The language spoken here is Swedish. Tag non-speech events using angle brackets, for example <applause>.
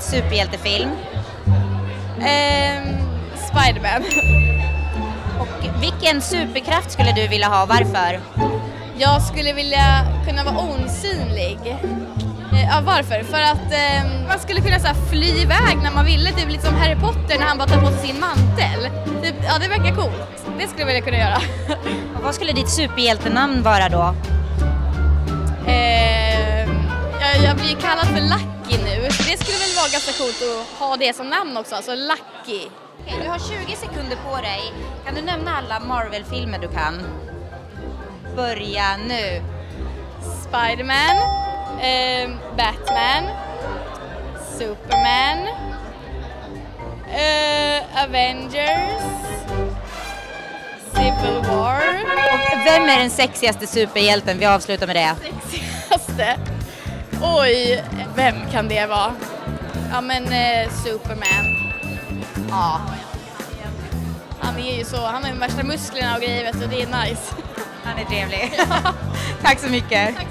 superhjältefilm? Ehm, Spiderman. <laughs> Och vilken superkraft skulle du vilja ha? Varför? Jag skulle vilja kunna vara osynlig. Eh, Ja, varför? För att ehm, man skulle kunna så här, fly iväg när man ville, typ lite som Harry Potter när han bara tar på sig sin mantel. Typ, ja, det verkar coolt. Det skulle jag vilja kunna göra. <laughs> Och vad skulle ditt superhjältenamn vara då? Ehm, jag, jag blir kallad för Lucky nu, det skulle väl vara ganska coolt att ha det som namn också, alltså Lucky. Okej, du har 20 sekunder på dig. Kan du nämna alla Marvel-filmer du kan? Börja nu. Spiderman, ehm, Batman, Superman, eh, Avengers, Civil War, Och vem är den sexigaste superhjälten? Vi avslutar med det. sexigaste. Oj, vem kan det vara? Ja men eh, Superman. Ja, Han är ju så, han har ju värsta musklerna och grejer du, det är nice. han är trevlig. <laughs> Tack så mycket. Tack